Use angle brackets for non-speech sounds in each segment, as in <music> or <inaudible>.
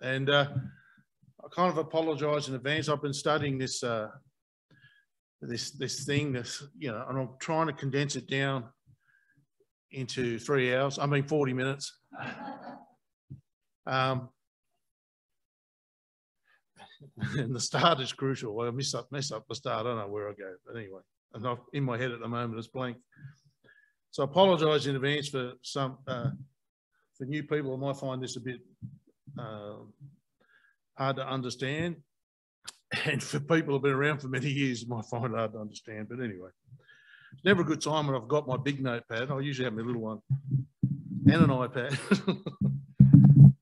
And uh, I kind of apologise in advance. I've been studying this uh, this this thing, this you know, and I'm trying to condense it down into three hours. I mean, 40 minutes. <laughs> Um, and the start is crucial. I mess up, mess up the start. I don't know where I go, but anyway, I'm not in my head at the moment. It's blank. So I apologise in advance for some uh, for new people. I might find this a bit uh, hard to understand, and for people who've been around for many years, might find it hard to understand. But anyway, it's never a good time when I've got my big notepad. I usually have my little one and an iPad. <laughs>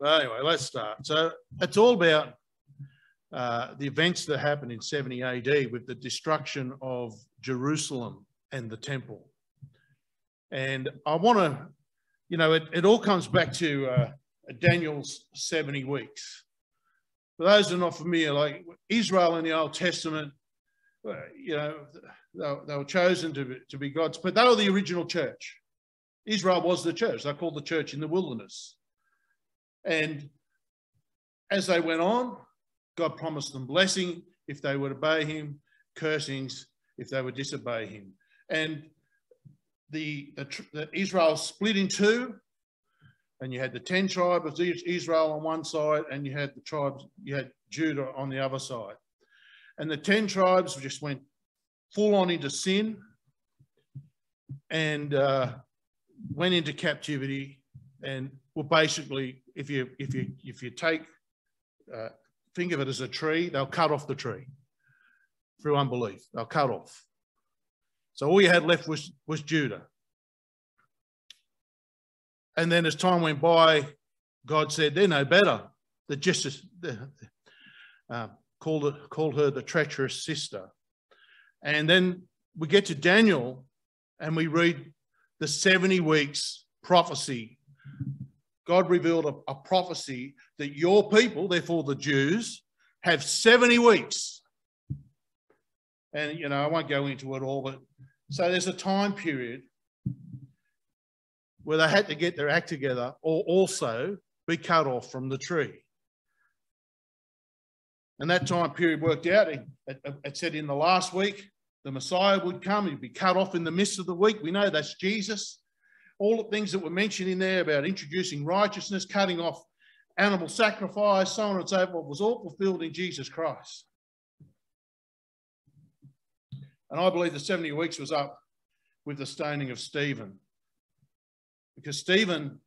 but anyway, let's start. So it's all about uh, the events that happened in 70 AD with the destruction of Jerusalem and the temple. And I want to, you know, it, it all comes back to uh, Daniel's 70 weeks. For those are not familiar, like Israel in the Old Testament, uh, you know, they, they were chosen to be, to be God's, but they were the original church. Israel was the church. They called the church in the wilderness. And as they went on, God promised them blessing if they would obey him, cursings if they would disobey him. And the, the, the Israel split in two, and you had the 10 tribes of Israel on one side, and you had the tribes, you had Judah on the other side. And the 10 tribes just went full on into sin and uh, went into captivity and were basically, if you, if you, if you take, uh, think of it as a tree, they'll cut off the tree through unbelief. They'll cut off. So all you had left was, was Judah. And then as time went by, God said, they're no better. They're just as, uh, called, called her the treacherous sister. And then we get to Daniel and we read the 70 weeks prophecy. God revealed a, a prophecy that your people, therefore the Jews, have 70 weeks. And, you know, I won't go into it all, but so there's a time period where they had to get their act together or also be cut off from the tree. And that time period worked out. It, it, said in the last week, the Messiah would come, he'd be cut off in the midst of the week. We know that's Jesus. All the things that were mentioned in there about introducing righteousness, cutting off animal sacrifice, so on and so forth, was all fulfilled in Jesus Christ. And I believe the 70 weeks was up with the stoning of Stephen. Because Stephen,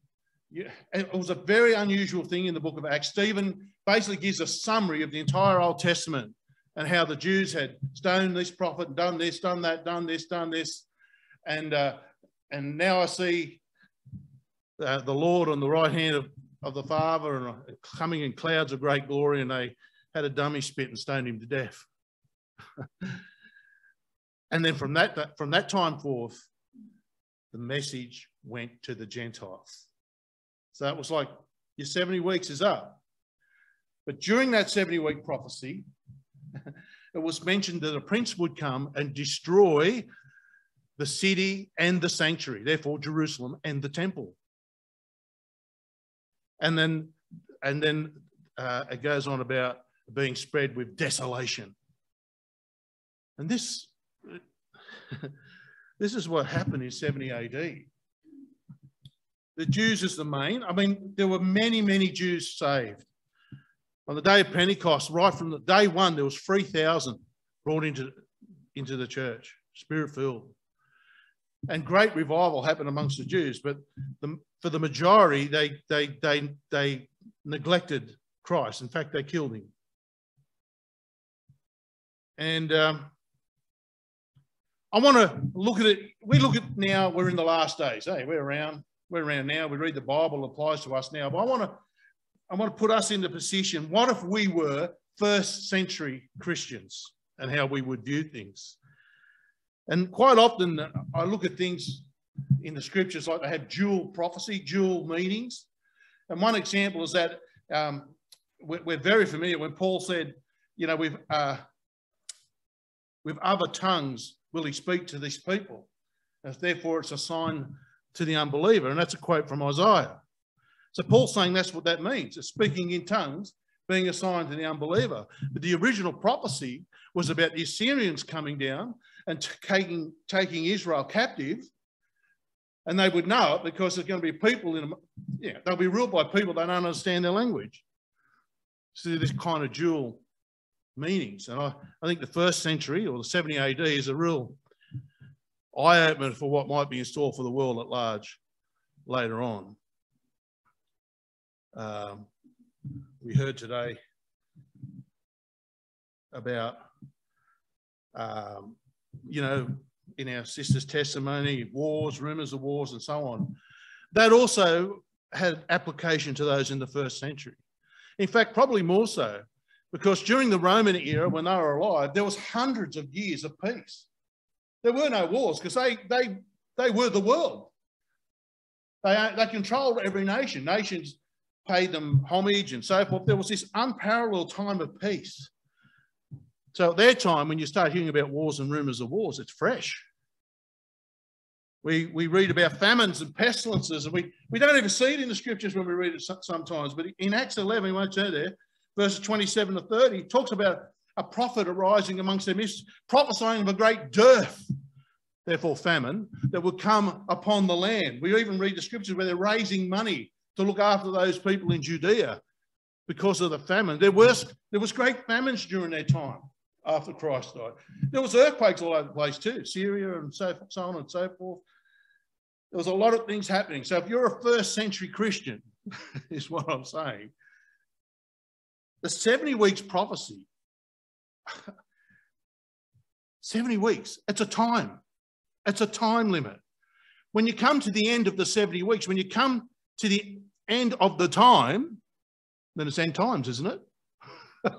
it was a very unusual thing in the book of Acts. Stephen basically gives a summary of the entire Old Testament and how the Jews had stoned this prophet done this, done that, done this, done this. And, uh, and now I see uh, the Lord on the right hand of, of the Father and uh, coming in clouds of great glory, and they had a dummy spit and stoned him to death. <laughs> And then from that, from that time forth, the message went to the Gentiles. So it was like, your 70 weeks is up. But during that 70 week prophecy, <laughs> it was mentioned that a prince would come and destroy the city and the sanctuary, therefore Jerusalem and the temple. And then, and then uh, it goes on about being spread with desolation. And this <laughs> this is what happened in 70 AD. The Jews is the main. I mean, there were many, many Jews saved. On the day of Pentecost, right from the day one, there was 3,000 brought into, into the church, spirit-filled. And great revival happened amongst the Jews, but the, for the majority, they, they, they, they neglected Christ. In fact, they killed him. And um, I want to look at it. We look at now, we're in the last days. Hey, we're around, we're around now. We read the Bible, applies to us now. But I want to, I want to put us in the position. What if we were first century Christians and how we would view things? And quite often I look at things in the scriptures like they have dual prophecy, dual meanings. And one example is that um, we're, very familiar when Paul said, you know, we've, uh, with other tongues will he speak to these people? And therefore, it's a sign to the unbeliever. And that's a quote from Isaiah. So Paul's saying that's what that means. It's speaking in tongues being assigned to the unbeliever. But the original prophecy was about the Assyrians coming down and taking, taking Israel captive. And they would know it because there's going to be people in. Yeah, they'll be ruled by people that don't understand their language. So this kind of dual meanings. And I, I think the first century or the 70 AD is a real eye opener for what might be in store for the world at large later on. Um, we heard today about, um, you know, in our sister's testimony, wars, rumours of wars, and so on. That also had application to those in the first century. In fact, probably more so, because during the Roman era, when they were alive, there was hundreds of years of peace. There were no wars because they, they, they were the world. They, they controlled every nation. Nations paid them homage and so forth. There was this unparalleled time of peace. So at their time, when you start hearing about wars and rumours of wars, it's fresh. We, we read about famines and pestilences, and we, we don't even see it in the scriptures when we read it sometimes. But in Acts 11, we won't turn there, verses 27 to 30, talks about a prophet arising amongst them, prophesying of a great dearth, therefore famine, that would come upon the land. We even read the scriptures where they're raising money to look after those people in Judea because of the famine. There was, there was great famines during their time after Christ died. There was earthquakes all over the place too, Syria and so, so on and so forth. There was a lot of things happening. So if you're a first century Christian, <laughs> is what I'm saying, the 70 weeks prophecy, <laughs> 70 weeks, it's a time. It's a time limit. When you come to the end of the 70 weeks, when you come to the end of the time, then it's end times, isn't it? <laughs>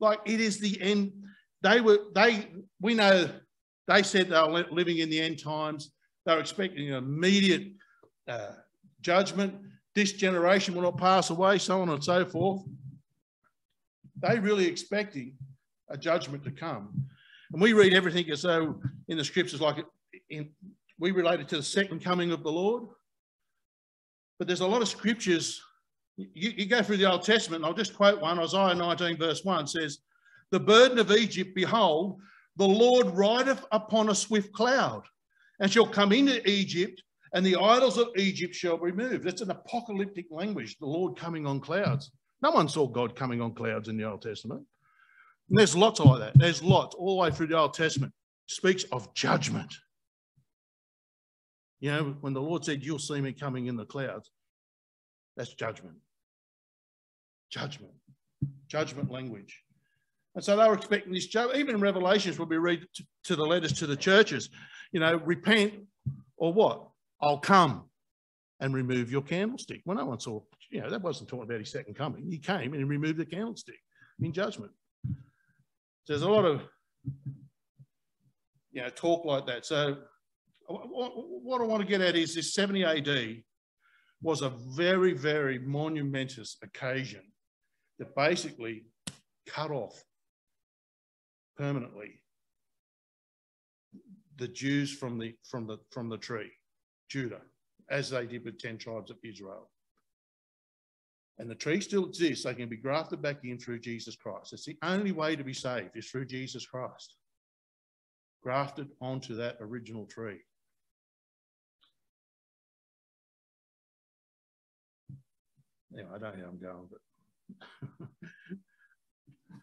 like it is the end. They were, they, we know they said they were living in the end times. They were expecting an immediate uh, judgment. This generation will not pass away, so on and so forth. They really expecting a judgment to come. And we read everything as though in the scriptures, like in, we relate it to the second coming of the Lord. But there's a lot of scriptures. You, you go through the Old Testament, and I'll just quote one Isaiah 19, verse 1 says, The burden of Egypt, behold, the Lord rideth upon a swift cloud, and shall come into Egypt, and the idols of Egypt shall be removed. That's an apocalyptic language, the Lord coming on clouds. No one saw God coming on clouds in the Old Testament. And there's lots like that. There's lots all the way through the Old Testament. Speaks of judgment. You know, when the Lord said, You'll see me coming in the clouds, that's judgment. Judgment. Judgment language. And so they were expecting this judgment. Even in Revelations, when we read to, to the letters to the churches, you know, repent or what? I'll come and remove your candlestick. Well, no one saw, you know, that wasn't talking about his second coming. He came and he removed the candlestick in judgment. So there's a lot of, you know, talk like that. So what I want to get at is this 70 AD was a very, very monumentous occasion that basically cut off permanently the Jews from the from the from the tree, Judah, as they did with 10 tribes of Israel. And the tree still exists. They can be grafted back in through Jesus Christ. It's the only way to be saved is through Jesus Christ. Grafted onto that original tree. Anyway, I don't know how I'm going, but. <laughs>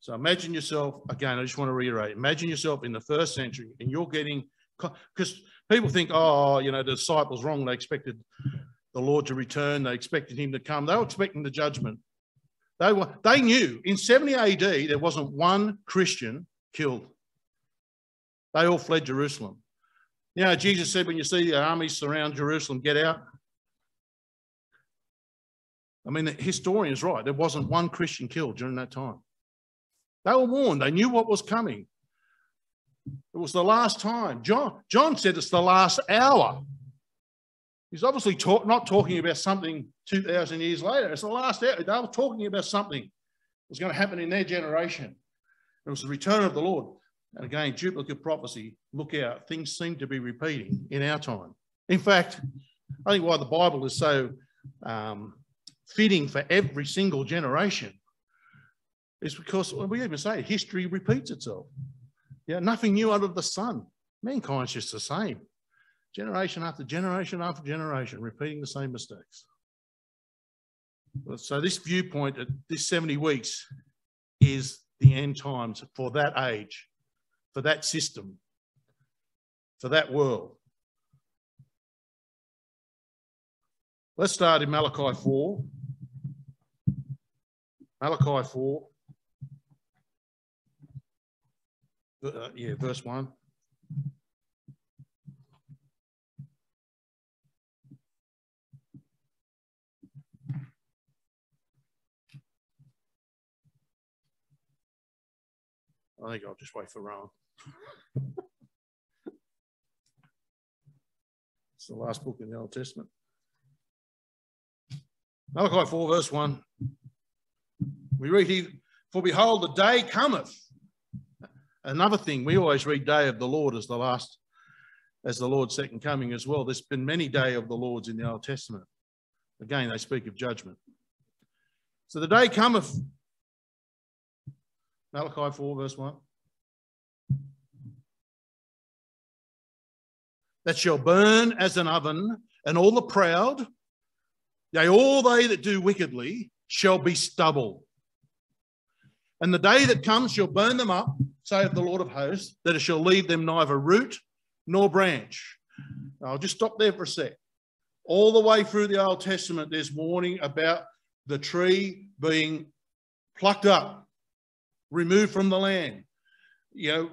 so imagine yourself, again, I just want to reiterate, imagine yourself in the first century and you're getting, because people think, oh, you know, the disciples wrong. They expected the Lord to return. They expected him to come. They were expecting the judgment. They were, they knew in 70 AD, there wasn't one Christian killed. They all fled Jerusalem. You know, Jesus said, when you see the armies surround Jerusalem, get out. I mean, the historian is right. There wasn't one Christian killed during that time. They were warned. They knew what was coming. It was the last time. John, John said it's the last hour. He's obviously talk, not talking about something 2,000 years later. It's the last hour. They were talking about something that was going to happen in their generation. It was the return of the Lord. And again, duplicate prophecy. Look out. Things seem to be repeating in our time. In fact, I think why the Bible is so um, fitting for every single generation is because well, we even say history repeats itself. Yeah, nothing new under the sun. Mankind's just the same, generation after generation after generation, repeating the same mistakes. So this viewpoint at this 70 weeks is the end times for that age, for that system, for that world. Let's start in Malachi 4. Malachi 4. Uh, yeah, verse 1. I think I'll just wait for Ron. <laughs> it's the last book in the Old Testament. Malachi 4, verse 1. We read here, For behold, the day cometh. Another thing, we always read day of the Lord as the last, as the Lord's second coming as well. There's been many day of the Lord's in the Old Testament. Again, they speak of judgment. So the day cometh Malachi 4, verse 1. That shall burn as an oven, and all the proud, yea, all they that do wickedly, shall be stubble. And the day that comes shall burn them up, saith the Lord of hosts, that it shall leave them neither root nor branch. I'll just stop there for a sec. All the way through the Old Testament, there's warning about the tree being plucked up removed from the land. You know,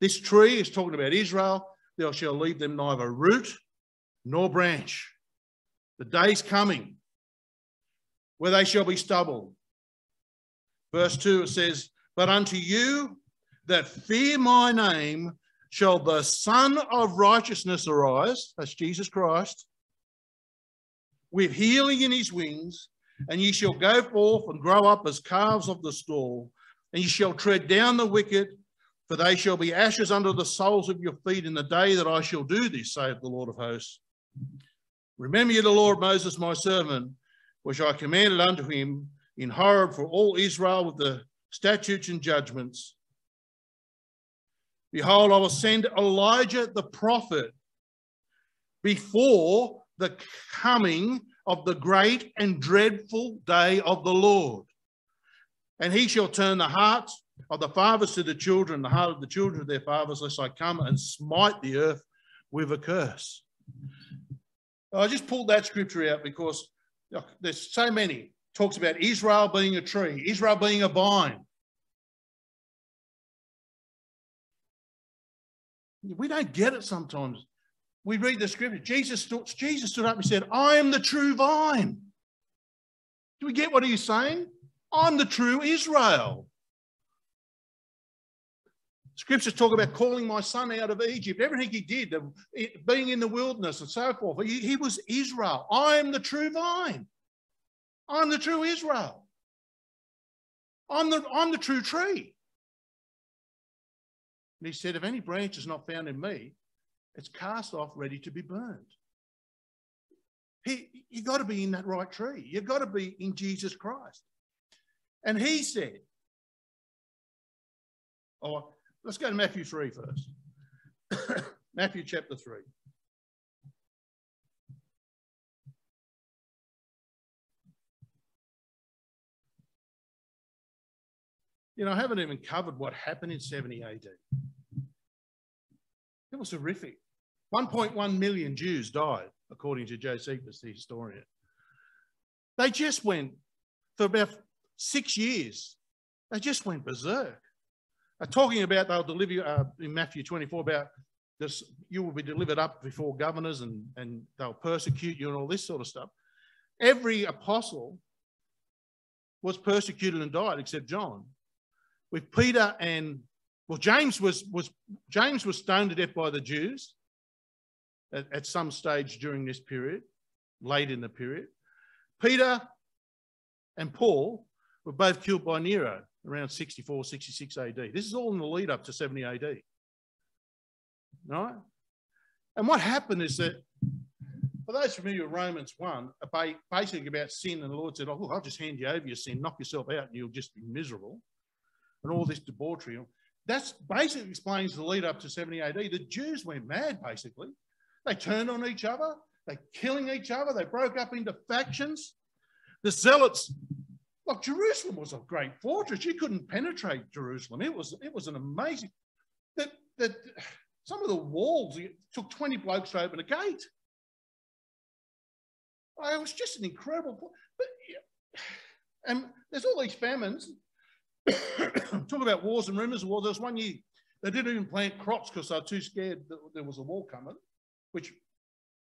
this tree is talking about Israel. Thou shalt leave them neither root nor branch. The day's coming where they shall be stubble. Verse 2 it says, But unto you that fear my name shall the Sun of Righteousness arise, that's Jesus Christ, with healing in his wings, and ye shall go forth and grow up as calves of the stall, and you shall tread down the wicked, for they shall be ashes under the soles of your feet in the day that I shall do this, saith the Lord of hosts. Remember ye the Lord Moses, my servant, which I commanded unto him in Horeb for all Israel with the statutes and judgments. Behold, I will send Elijah the prophet before the coming of the great and dreadful day of the Lord. And he shall turn the hearts of the fathers to the children, the heart of the children to their fathers, lest I come and smite the earth with a curse. I just pulled that scripture out because look, there's so many. talks about Israel being a tree, Israel being a vine. We don't get it sometimes. We read the scripture. Jesus stood, Jesus stood up and said, I am the true vine. Do we get what he's saying? I'm the true Israel. Scriptures talk about calling my son out of Egypt, everything he did, being in the wilderness and so forth. He, he was Israel. I am the true vine. I'm the true Israel. I'm the, I'm the true tree. And he said, if any branch is not found in me, it's cast off, ready to be burned. He, you got to be in that right tree. You've got to be in Jesus Christ. And he said, oh, let's go to Matthew 3 first. <coughs> Matthew chapter 3. You know, I haven't even covered what happened in 70 AD. It was horrific. 1.1 million Jews died, according to Josephus, the historian. They just went for about six years. They just went berserk. Uh, talking about they'll deliver you uh, in Matthew 24 about this, you will be delivered up before governors and, and they'll persecute you and all this sort of stuff. Every apostle was persecuted and died except John. With Peter and well, James was was James was stoned to death by the Jews at, at some stage during this period, late in the period. Peter and Paul were both killed by Nero around 64, 66 AD. This is all in the lead up to 70 AD. Right? And what happened is that for those familiar with Romans 1, basically about sin, and the Lord said, Oh, look, I'll just hand you over your sin, knock yourself out, and you'll just be miserable. And all this debauchery. That's basically explains the lead up to 70 AD. The Jews went mad, basically. They turned on each other, they killing each other, they broke up into factions. The zealots, like Jerusalem was a great fortress. You couldn't penetrate Jerusalem. It was, it was an amazing that that some of the walls took 20 blokes to open a gate. It was just an incredible. But, and there's all these famines. <coughs> Talk about wars and rumours of wars. There was one year they didn't even plant crops because they were too scared that there was a war coming, which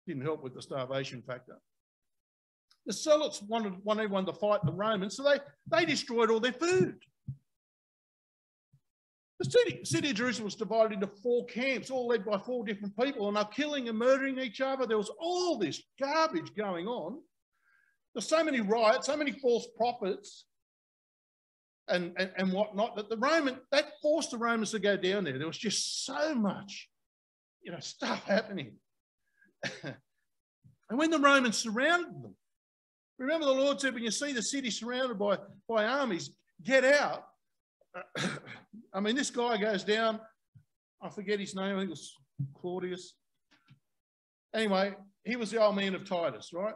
didn't help with the starvation factor. The Zealots wanted, wanted everyone to fight the Romans, so they, they destroyed all their food. The city, city of Jerusalem was divided into four camps, all led by four different people, and they're killing and murdering each other. There was all this garbage going on. There's so many riots, so many false prophets, and, and, and whatnot that the Roman that forced the Romans to go down there. There was just so much, you know, stuff <laughs> happening. <laughs> and when the Romans surrounded them, remember the Lord said, when you see the city surrounded by, by armies, get out. <coughs> I mean, this guy goes down. I forget his name. I think it was Claudius. Anyway, he was the old man of Titus, right?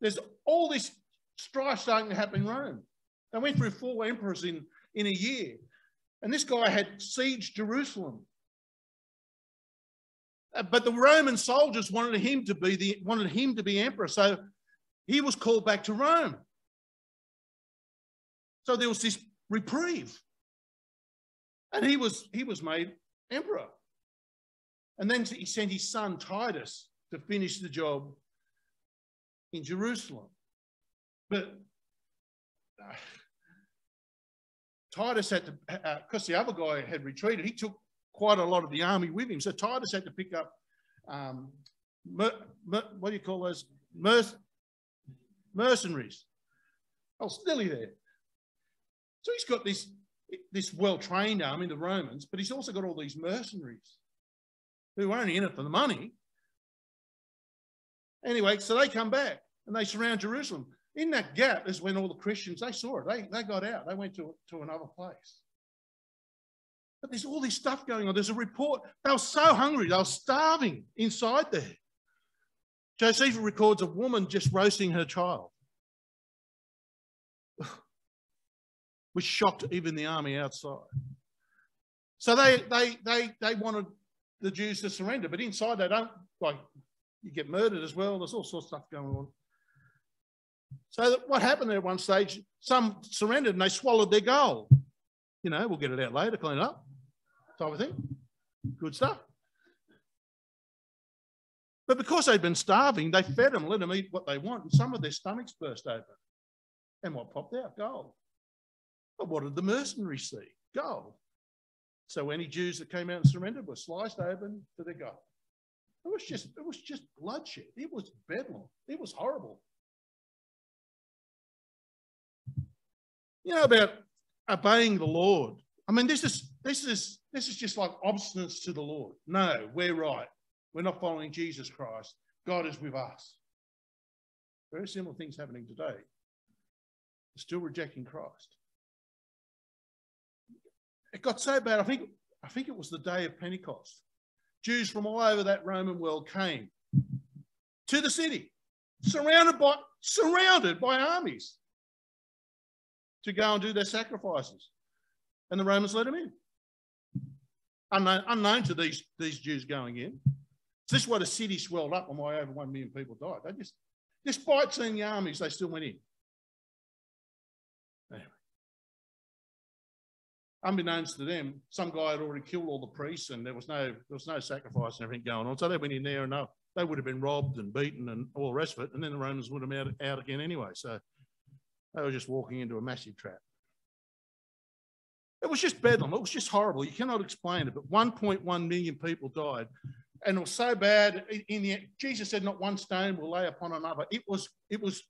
There's all this strife starting to happen in Rome. They went through four emperors in, in a year. And this guy had sieged Jerusalem. Uh, but the Roman soldiers wanted him to be the wanted him to be emperor. So he was called back to Rome. So there was this reprieve. And he was, he was made emperor. And then he sent his son Titus to finish the job in Jerusalem. But uh, Titus had to, because uh, the other guy had retreated, he took quite a lot of the army with him. So Titus had to pick up, um, mer, mer, what do you call those? Merc, mercenaries. Oh, still there. So he's got this this well-trained army, the Romans, but he's also got all these mercenaries who are only in it for the money. Anyway, so they come back and they surround Jerusalem. In that gap is when all the Christians, they saw it. They, they got out. They went to, to another place. But there's all this stuff going on. There's a report. They were so hungry. They were starving inside there. Josephus records a woman just roasting her child. <sighs> which shocked even the army outside. So they, they, they, they wanted the Jews to surrender, but inside they don't, like, you get murdered as well. There's all sorts of stuff going on. So what happened there at one stage, some surrendered and they swallowed their gold. You know, we'll get it out later, clean it up, type of thing. Good stuff. But because they'd been starving, they fed them, let them eat what they want, and some of their stomachs burst open. And what popped out? Gold. But what did the mercenaries see? Gold. So any Jews that came out and surrendered were sliced open to their gold. It was just, it was just bloodshed. It was bedlam. It was horrible. You know about obeying the Lord. I mean, this is this is this is just like obstinance to the Lord. No, we're right. We're not following Jesus Christ. God is with us. Very similar things happening today. still rejecting Christ it got so bad. I think I think it was the day of Pentecost. Jews from all over that Roman world came to the city, surrounded by surrounded by armies to go and do their sacrifices. And the Romans let them in. Unknown, unknown to these, these Jews going in. So this is why the city swelled up and why over one million people died. They just, despite seeing the armies, they still went in. Anyway. unbeknownst to them, some guy had already killed all the priests and there was no there was no sacrifice and everything going on. So they went in there and they would have been robbed and beaten and all the rest of it. And then the Romans would have been out, out again anyway. So they were just walking into a massive trap. It was just bedlam. It was just horrible. You cannot explain it. But 1.1 million people died. And it was so bad. In the Jesus said, "Not one stone will lay upon another." It was it was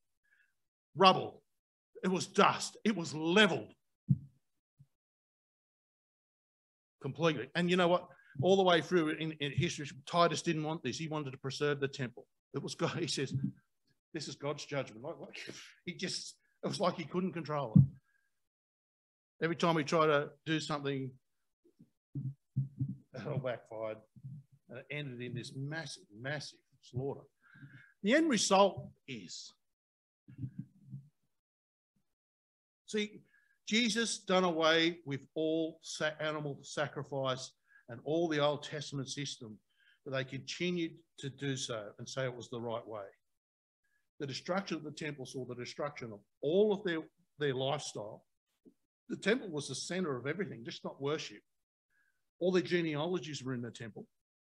rubble. It was dust. It was leveled completely. And you know what? All the way through in, in history, Titus didn't want this. He wanted to preserve the temple. It was God. <laughs> He says, this is God's judgment. Like, like <laughs> he just, it was like he couldn't control it. Every time he tried to do something, it all backfired it ended in this massive, massive slaughter. The end result is see, Jesus done away with all animal sacrifice and all the Old Testament system, but they continued to do so and say it was the right way. The destruction of the temple saw the destruction of all of their, their lifestyle. The temple was the center of everything, just not worship. All their genealogies were in the temple.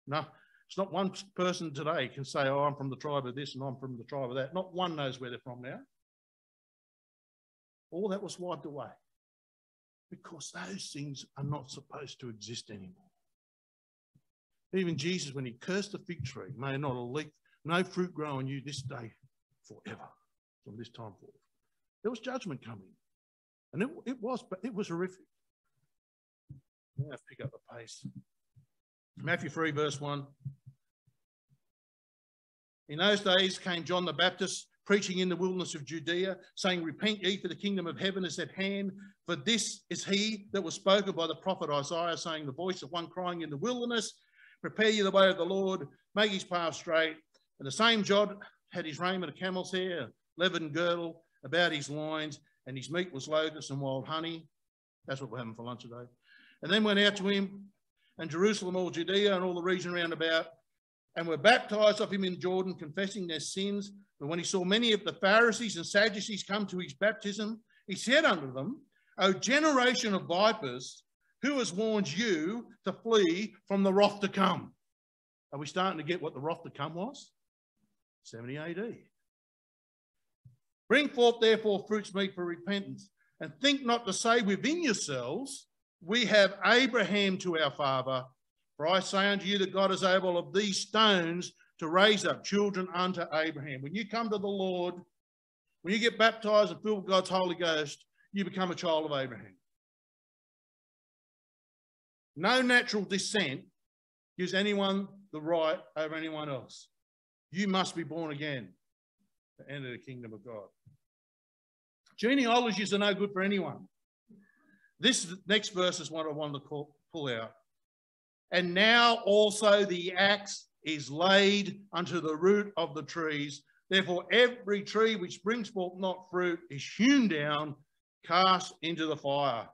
No, it's not one person today can say, oh, I'm from the tribe of this and I'm from the tribe of that. Not one knows where they're from now. All that was wiped away because those things are not supposed to exist anymore. Even Jesus, when he cursed the fig tree, may not a leaf, no fruit grow on you this day forever, from this time forth. There was judgment coming. And it, it was, but it was horrific. I'm have to pick up the pace. Matthew 3, verse 1. In those days came John the Baptist preaching in the wilderness of Judea, saying, Repent ye, for the kingdom of heaven is at hand. For this is he that was spoken by the prophet Isaiah, saying, The voice of one crying in the wilderness, Prepare ye the way of the Lord, make his path straight. And the same John had his raiment of camel's hair, leathern girdle about his loins, and his meat was locusts and wild honey. That's what we're having for lunch today. And then went out to him and Jerusalem, all Judea, and all the region round about, and were baptized of him in Jordan, confessing their sins. But when he saw many of the Pharisees and Sadducees come to his baptism, he said unto them, O generation of vipers, who has warned you to flee from the wrath to come? Are we starting to get what the wrath to come was? 70 AD. Bring forth therefore fruits meet for repentance, and think not to say within yourselves, We have Abraham to our father. For I say unto you that God is able of these stones to raise up children unto Abraham. When you come to the Lord, when you get baptized and filled with God's Holy Ghost, you become a child of Abraham. No natural descent gives anyone the right over anyone else. You must be born again to enter the kingdom of God. Genealogies are no good for anyone. This next verse is what I wanted to call, pull out. And now also the axe is laid unto the root of the trees. Therefore, every tree which brings forth not fruit is hewn down, cast into the fire.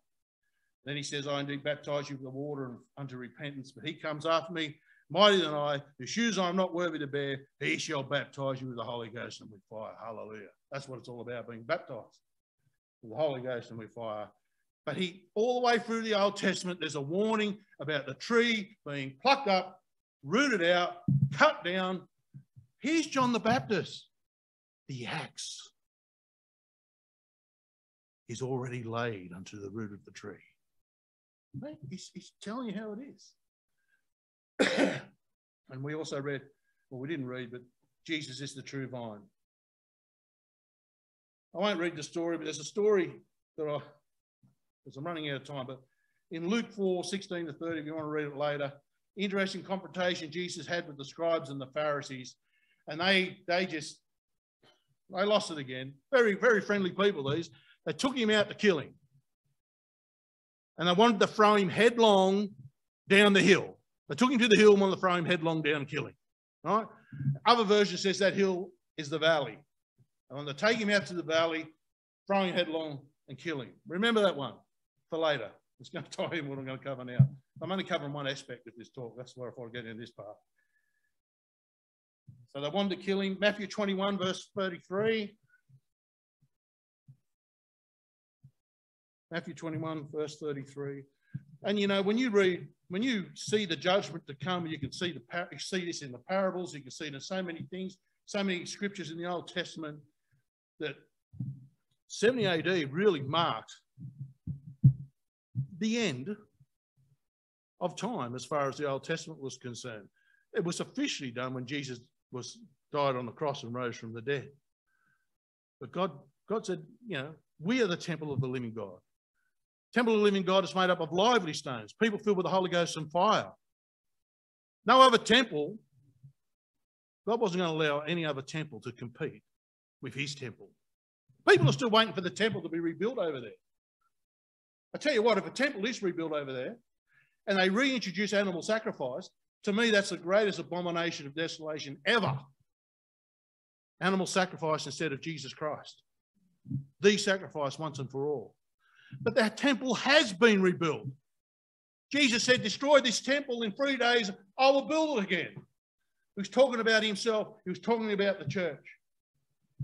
Then he says, I indeed baptize you with the water and unto repentance, but he comes after me, mightier than I, whose shoes I am not worthy to bear. He shall baptize you with the Holy Ghost and with fire. Hallelujah. That's what it's all about, being baptized with the Holy Ghost and with fire. But he, all the way through the Old Testament, there's a warning about the tree being plucked up, rooted out, cut down. Here's John the Baptist. The axe is already laid unto the root of the tree. He's, he's telling you how it is. <coughs> and we also read, well, we didn't read, but Jesus is the true vine. I won't read the story, but there's a story that I because I'm running out of time. But in Luke 4 16 to 30, if you want to read it later, interesting confrontation Jesus had with the scribes and the Pharisees. And they they just they lost it again. Very, very friendly people, these. They took him out to kill him. And they wanted to throw him headlong down the hill. They took him to the hill and wanted to throw him headlong down and kill him. Right? Other version says that hill is the valley. And they take him out to the valley, throw him headlong and kill him. Remember that one for later. It's going to tie in what I'm going to cover now. I'm only covering one aspect of this talk. That's why I thought I'd get into this part. So they wanted to kill him. Matthew 21, verse 33. Matthew 21, verse 33. And you know, when you read, when you see the judgment to come, you can see the you see this in the parables, you can see it in so many things, so many scriptures in the Old Testament that 70 AD really marked the end of time as far as the Old Testament was concerned. It was officially done when Jesus was died on the cross and rose from the dead. But God, God said, you know, we are the temple of the living God. Temple of the living God is made up of lively stones, people filled with the Holy Ghost and fire. No other temple God wasn't going to allow any other temple to compete with his temple. People are still waiting for the temple to be rebuilt over there. I tell you what, if a temple is rebuilt over there and they reintroduce animal sacrifice, to me, that's the greatest abomination of desolation ever. Animal sacrifice instead of Jesus Christ. The sacrifice once and for all. But that temple has been rebuilt. Jesus said, Destroy this temple in three days, I will build it again. He was talking about himself, he was talking about the church.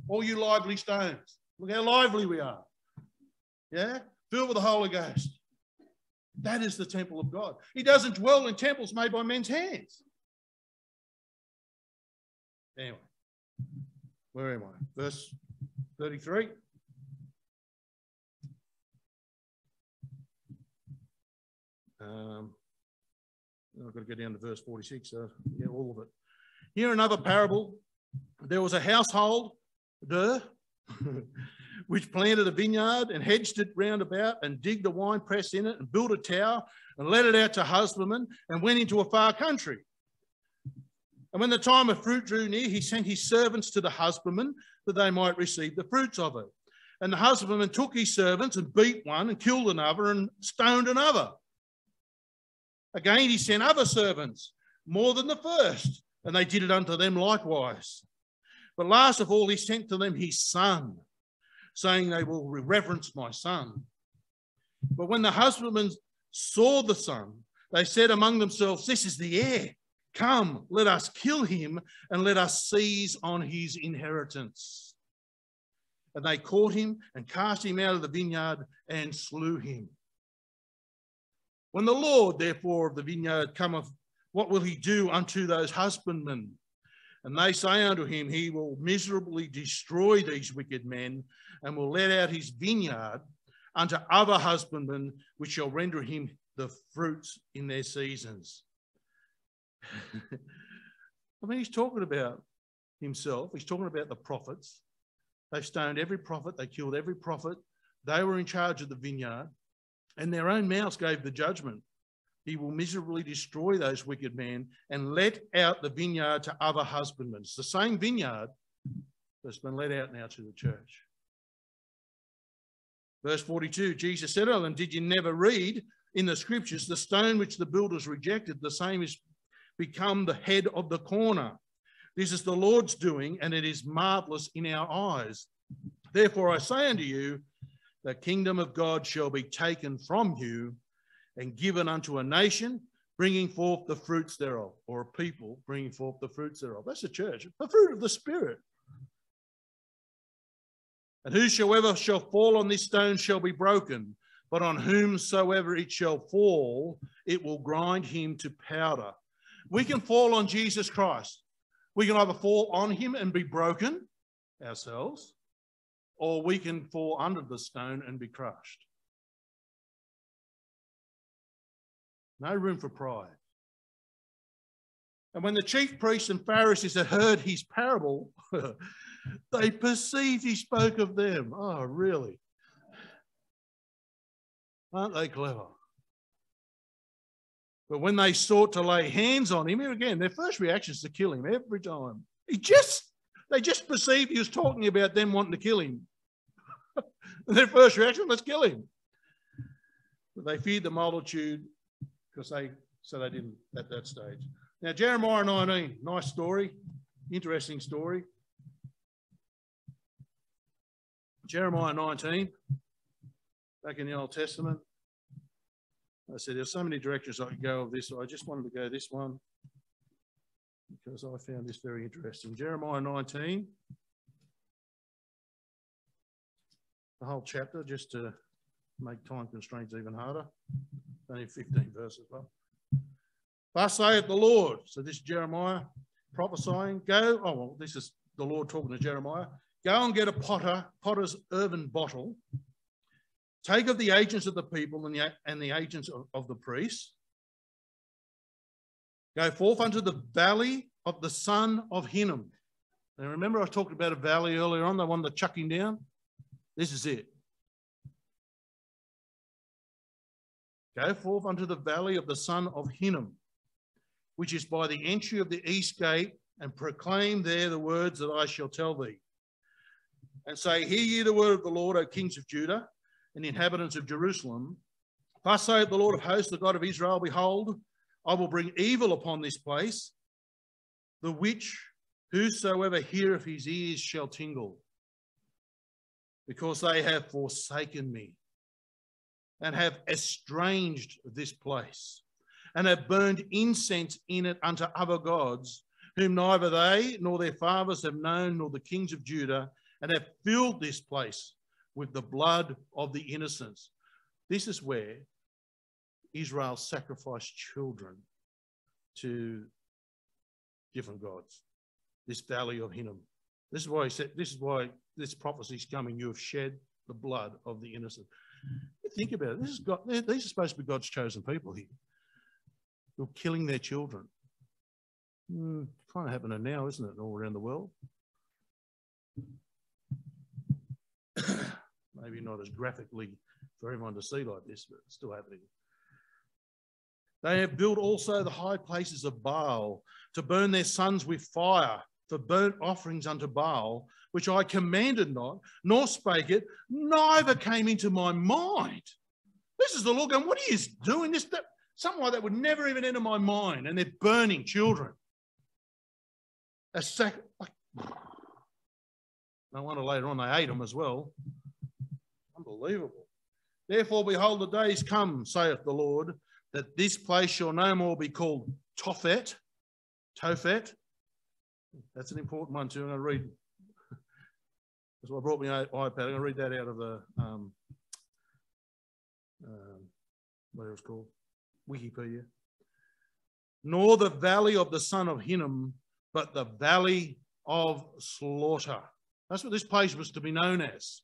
All you lively stones, look how lively we are. Yeah? Filled with the Holy Ghost. That is the temple of God. He doesn't dwell in temples made by men's hands. Anyway, where am I? Verse 33. Um, I've got to go down to verse 46, so yeah, all of it. Here another parable. There was a household, duh, <laughs> which planted a vineyard and hedged it round about and digged a wine press in it and built a tower and let it out to husbandmen and went into a far country. And when the time of fruit drew near, he sent his servants to the husbandmen that they might receive the fruits of it. And the husbandman took his servants and beat one and killed another and stoned another. Again, he sent other servants, more than the first, and they did it unto them likewise. But last of all, he sent to them his son, saying, They will reverence my son. But when the husbandmen saw the son, they said among themselves, This is the heir. Come, let us kill him and let us seize on his inheritance. And they caught him and cast him out of the vineyard and slew him. When the Lord, therefore, of the vineyard cometh, what will he do unto those husbandmen? And they say unto him, He will miserably destroy these wicked men and will let out his vineyard unto other husbandmen, which shall render him the fruits in their seasons. <laughs> I mean, he's talking about himself. He's talking about the prophets. They stoned every prophet, they killed every prophet. They were in charge of the vineyard and their own mouths gave the judgment. He will miserably destroy those wicked men and let out the vineyard to other husbandmen. It's the same vineyard that's been let out now to the church. Verse 42 Jesus said oh, to them, Did you never read in the scriptures the stone which the builders rejected? The same is become the head of the corner. This is the Lord's doing, and it is marvelous in our eyes. Therefore, I say unto you, the kingdom of God shall be taken from you and given unto a nation, bringing forth the fruits thereof, or a people bringing forth the fruits thereof. That's the church, the fruit of the Spirit. And whosoever shall fall on this stone shall be broken, but on whomsoever it shall fall, it will grind him to powder. We can fall on Jesus Christ. We can either fall on him and be broken ourselves, or we can fall under the stone and be crushed. No room for pride. And when the chief priests and Pharisees had heard his parable, <laughs> they perceived he spoke of them. Oh, really? Aren't they clever? But when they sought to lay hands on him, here again, their first reaction is to kill him every time. He just, they just perceived he was talking about them wanting to kill him. <laughs> their first reaction, let's kill him. But they feared the multitude because they, so they didn't at that stage. Now, Jeremiah 19, nice story, interesting story. Jeremiah 19, back in the Old Testament. I said there's so many directions I could go of this, I just wanted to go this one because I found this very interesting. Jeremiah 19. the whole chapter just to make time constraints even harder. Only 15 verses. Well, thus saith the Lord. So this Jeremiah prophesying. Go. Oh well, this is the Lord talking to Jeremiah. Go and get a potter, potter's earthen bottle. Take of the agents of the people and the, and the agents of, of the priests. Go forth unto the valley of the son of Hinnom. Now remember I talked about a valley earlier on, the one that chucking down? This is it. Go forth unto the valley of the son of Hinnom, which is by the entry of the east gate, and proclaim there the words that I shall tell thee. And say, Hear ye the word of the Lord, O kings of Judah and inhabitants of Jerusalem. Thus saith the Lord of hosts, the God of Israel, Behold, I will bring evil upon this place, the which whosoever heareth his ears shall tingle, because they have forsaken me and have estranged this place, and have burned incense in it unto other gods, whom neither they nor their fathers have known, nor the kings of Judah, and have filled this place with the blood of the innocents. This is where Israel sacrificed children to different gods. This valley of Hinnom. This is why he said, this is why this prophecy is coming. You have shed the blood of the innocent. Think about it. This is God, these are supposed to be God's chosen people here. You're killing their children. Mm, kind of happening now, isn't it, all around the world? <coughs> Maybe not as graphically for everyone to see like this, but it's still happening. They have built also the high places of Baal to burn their sons with fire for burnt offerings unto Baal, which I commanded not, nor spake it, neither came into my mind. This is the Lord going, What are you doing? This, that, something like that would never even enter my mind. And they're burning children. A sac- no wonder later on they ate them as well. Unbelievable. Therefore, behold, the days come, saith the Lord, that this place shall no more be called Tophet, Tophet. That's an important one too. I'm going to read. Why I brought my iPad. I'm going to read that out of the um, um, whatever it's called, Wikipedia. Nor the valley of the son of Hinnom, but the valley of slaughter. That's what this place was to be known as.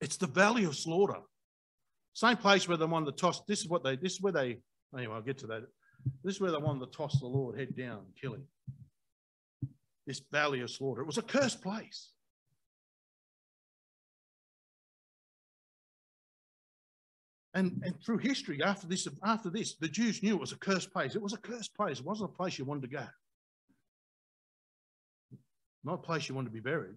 It's the valley of slaughter. Same place where they wanted to toss. this is what they, this is where they, anyway, I'll get to that. This is where they wanted to toss the Lord head down, kill him. This valley of slaughter. It was a cursed place. And, and through history, after this, after this, the Jews knew it was a cursed place. It was a cursed place. It wasn't a place you wanted to go. Not a place you wanted to be buried.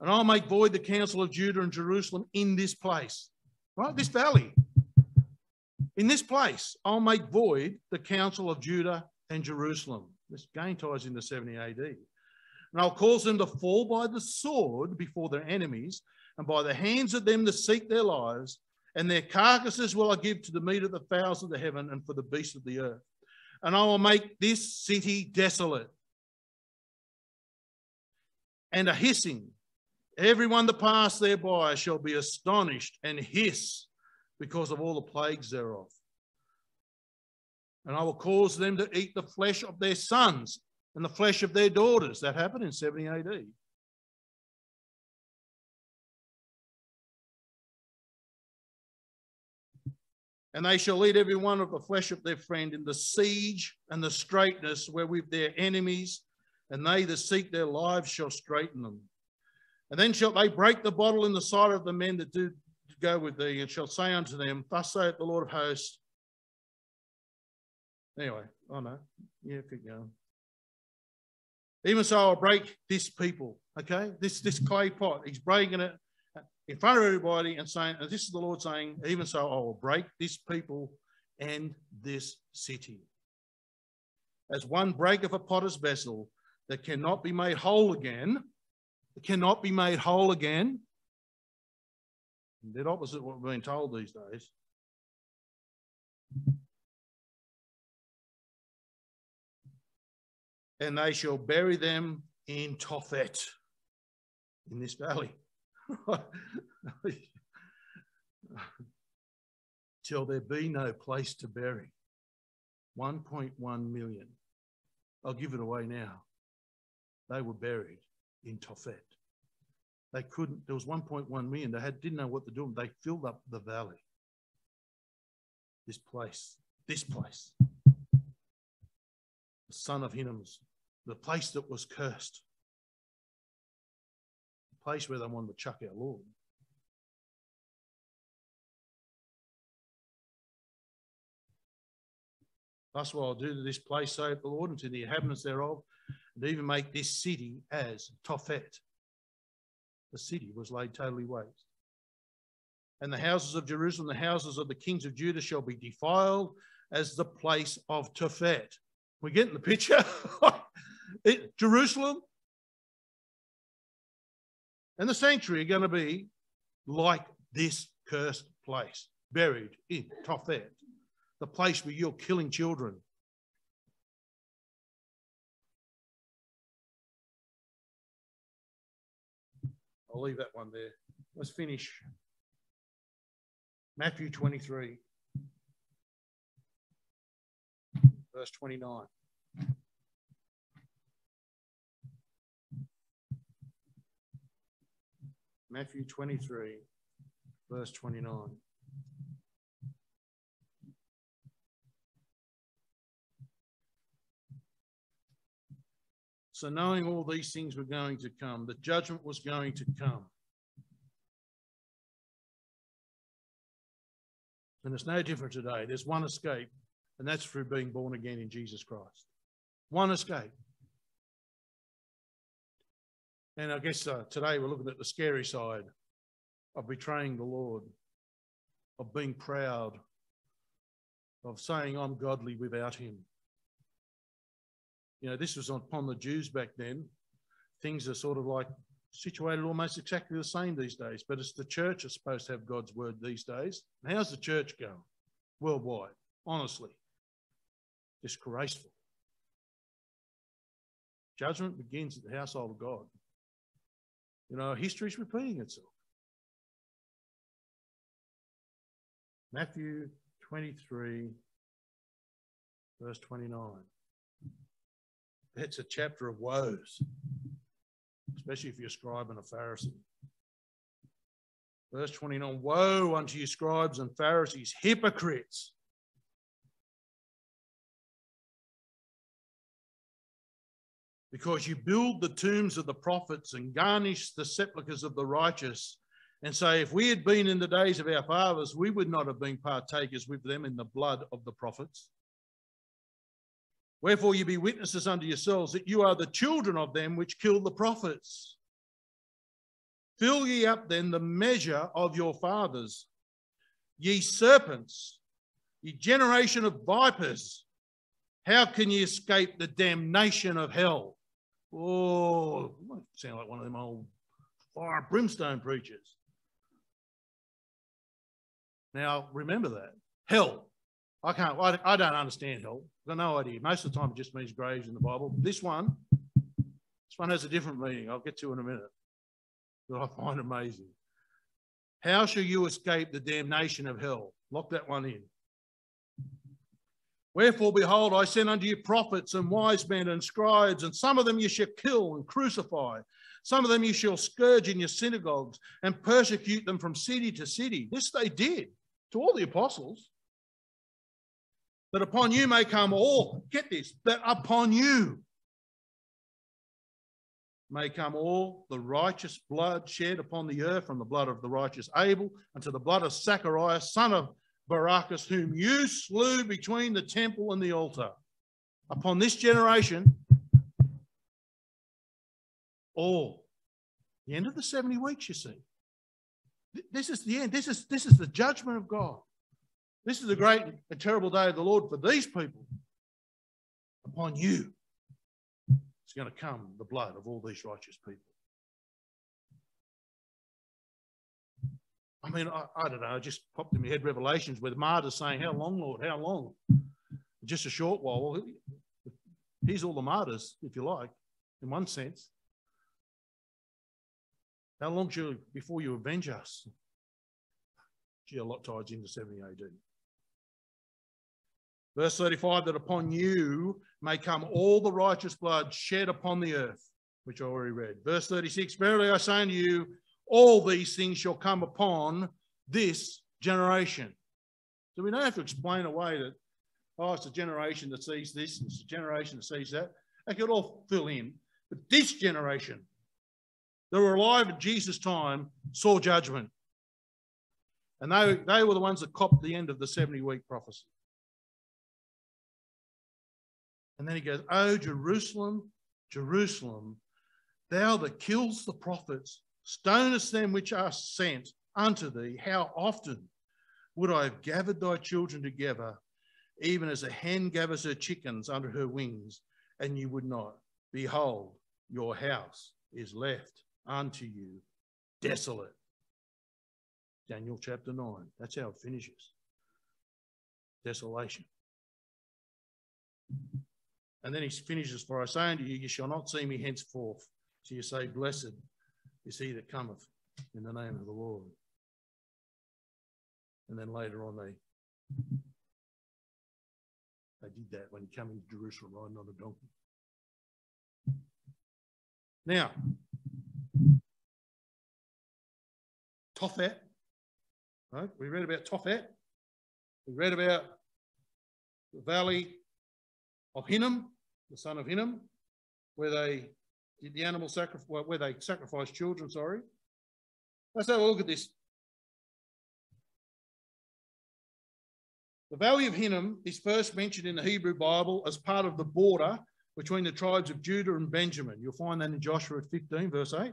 And I'll make void the counsel of Judah and Jerusalem in this place, right? This valley. In this place, I'll make void the counsel of Judah and Jerusalem. This again ties into 70 AD. And I'll cause them to fall by the sword before their enemies, and by the hands of them that seek their lives, and their carcasses will I give to the meat of the fowls of the heaven and for the beasts of the earth. And I will make this city desolate and a hissing Everyone that pass thereby shall be astonished and hiss because of all the plagues thereof. And I will cause them to eat the flesh of their sons and the flesh of their daughters. That happened in 70 AD. And they shall eat every one of the flesh of their friend in the siege and the straitness wherewith their enemies, and they that seek their lives shall straiten them. And then shall they break the bottle in the sight of the men that do go with thee, and shall say unto them, Thus saith the Lord of hosts. Anyway, oh no, yeah, keep going. Even so, I'll break this people, okay? This this clay pot, he's breaking it in front of everybody and saying, and this is the Lord saying, even so, I will break this people and this city. As one breaketh a potter's vessel that cannot be made whole again, cannot be made whole again. Dead opposite what we're being told these days. And they shall bury them in Tophet, in this valley. <laughs> Till there be no place to bury. 1.1 million. I'll give it away now. They were buried in Tophet. They couldn't, there was 1.1 million. They had, didn't know what to do. They filled up the valley. This place, this place. Son of Hinnom's, the place that was cursed. The place where they wanted to chuck our Lord. Thus will I do to this place, saith the Lord, and to the inhabitants thereof, and even make this city as Tophet. The city was laid totally waste. And the houses of Jerusalem, the houses of the kings of Judah shall be defiled as the place of Tophet. We getting the picture? <laughs> it, Jerusalem and the sanctuary are going to be like this cursed place, buried in Tophet the place where you're killing children. I'll leave that one there. Let's finish. Matthew 23, verse 29. Matthew 23, verse 29. So, knowing all these things were going to come, the judgment was going to come. And it's no different today. There's one escape, and that's through being born again in Jesus Christ. One escape. And I guess uh, today we're looking at the scary side of betraying the Lord, of being proud, of saying, I'm godly without him. You know, this was upon the Jews back then. Things are sort of like situated almost exactly the same these days, but it's the church that's supposed to have God's word these days. And how's the church going worldwide? Honestly, disgraceful. Judgment begins at the household of God. You know, history's repeating itself. Matthew 23, verse 29. That's a chapter of woes, especially if you're a scribe and a Pharisee. Verse 29 Woe unto you, scribes and Pharisees, hypocrites! Because you build the tombs of the prophets and garnish the sepulchres of the righteous, and say, If we had been in the days of our fathers, we would not have been partakers with them in the blood of the prophets. Wherefore ye be witnesses unto yourselves that you are the children of them which killed the prophets. Fill ye up then the measure of your fathers, ye serpents, ye generation of vipers. How can ye escape the damnation of hell? Oh, sound like one of them old fire brimstone preachers. Now, remember that. Hell. I can't, I, I don't understand hell. I've got no idea. Most of the time it just means graves in the Bible. This one, this one has a different meaning. I'll get to in a minute. That I find amazing. How shall you escape the damnation of hell? Lock that one in. Wherefore, behold, I send unto you prophets and wise men and scribes, and some of them you shall kill and crucify. Some of them you shall scourge in your synagogues and persecute them from city to city. This they did to all the apostles that upon you may come all, get this, that upon you may come all the righteous blood shed upon the earth from the blood of the righteous Abel unto the blood of Zacharias, son of Barachias, whom you slew between the temple and the altar. Upon this generation, all. The end of the 70 weeks, you see. This is the end. This is, this is the judgment of God. This is a great and terrible day of the Lord for these people. Upon you, it's going to come the blood of all these righteous people. I mean, I, I don't know, I just popped in my head revelations with martyrs saying, How long, Lord? How long? Just a short while. Well, here's all the martyrs, if you like, in one sense. How long you, before you avenge us? Gee, a lot ties into 70 AD. Verse 35 that upon you may come all the righteous blood shed upon the earth, which I already read. Verse 36 Verily I say unto you, all these things shall come upon this generation. So we don't have to explain away that, oh, it's a generation that sees this, it's a generation that sees that. They could all fill in. But this generation that were alive at Jesus' time saw judgment. And they, they were the ones that copped the end of the 70 week prophecy. And then he goes, Oh, Jerusalem, Jerusalem, thou that kills the prophets, stonest them which are sent unto thee, how often would I have gathered thy children together, even as a hen gathers her chickens under her wings, and you would not? Behold, your house is left unto you desolate. Daniel chapter 9. That's how it finishes. Desolation. And then he finishes, For I say unto you, you shall not see me henceforth. till you say, Blessed is he that cometh in the name of the Lord. And then later on, they they did that when he came into Jerusalem riding on a donkey. Now, Tophet, right? We read about Tophet. We read about the valley of Hinnom, the son of Hinnom, where they the animal sacrifice, where they sacrificed children, sorry. Let's have a look at this. The Valley of Hinnom is first mentioned in the Hebrew Bible as part of the border between the tribes of Judah and Benjamin. You'll find that in Joshua 15, verse 8.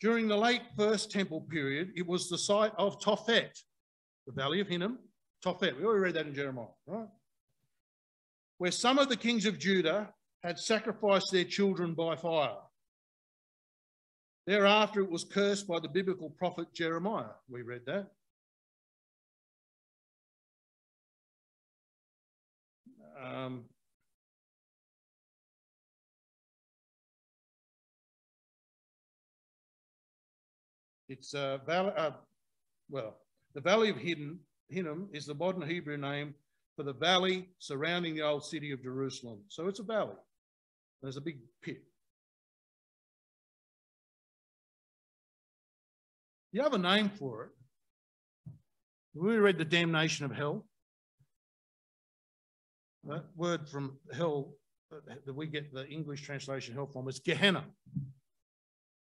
During the late First Temple period, it was the site of Tophet, the Valley of Hinnom. Tophet, we already read that in Jeremiah, right? Where some of the kings of Judah had sacrificed their children by fire. Thereafter, it was cursed by the biblical prophet Jeremiah. We read that. Um, it's uh, valley, uh, well, the Valley of Hinnom, Hinnom is the modern Hebrew name for the valley surrounding the old city of Jerusalem. So it's a valley. There's a big pit. You have a name for it. We read the damnation of hell. That word from hell uh, that we get the English translation hell from is Gehenna.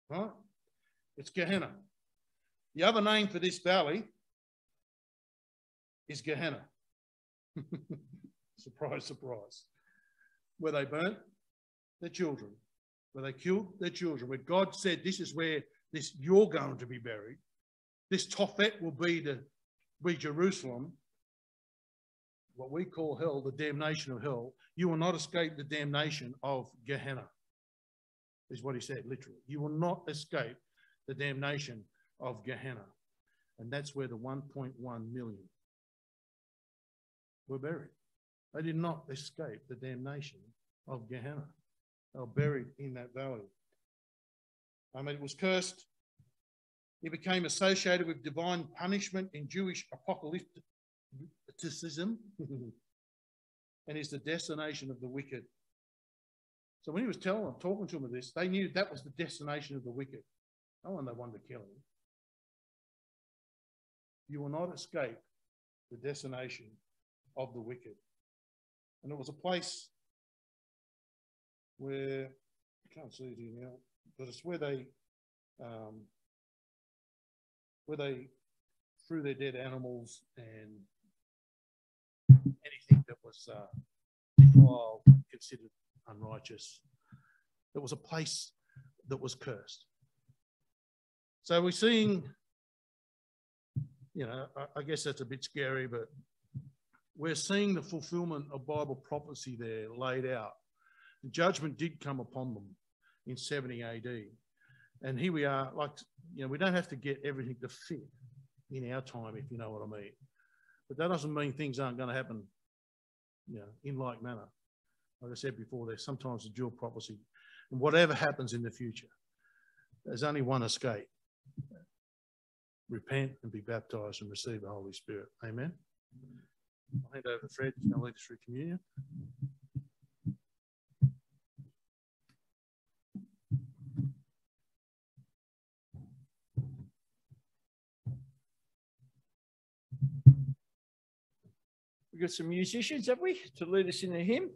Right? It's Gehenna. The other name for this valley is Gehenna. <laughs> surprise, surprise. Where they burnt their children, where they killed their children, where God said, This is where this you're going to be buried. This Tophet will be the be Jerusalem, what we call hell, the damnation of hell. You will not escape the damnation of Gehenna, is what he said, literally. You will not escape the damnation of Gehenna. And that's where the 1.1 million were buried. They did not escape the damnation of Gehenna. Were buried in that valley. I mean, it was cursed. It became associated with divine punishment in Jewish apocalypticism <laughs> and is the destination of the wicked. So when he was telling them, talking to them of this, they knew that was the destination of the wicked. No one they wanted to kill him. You will not escape the destination of the wicked. And it was a place where, I can't see it here now, but it's where they, um, where they threw their dead animals and anything that was uh, defiled, considered unrighteous. It was a place that was cursed. So we're seeing, you know, I, I guess that's a bit scary, but we're seeing the fulfillment of Bible prophecy there laid out. The judgment did come upon them in 70 AD. And here we are, like, you know, we don't have to get everything to fit in our time, if you know what I mean. But that doesn't mean things aren't going to happen, you know, in like manner. Like I said before, there's sometimes a dual prophecy. And whatever happens in the future, there's only one escape. Repent and be baptized and receive the Holy Spirit. Amen. I'll hand over to Fred, to lead us through communion. We've got some musicians, have we, to lead us in a hymn?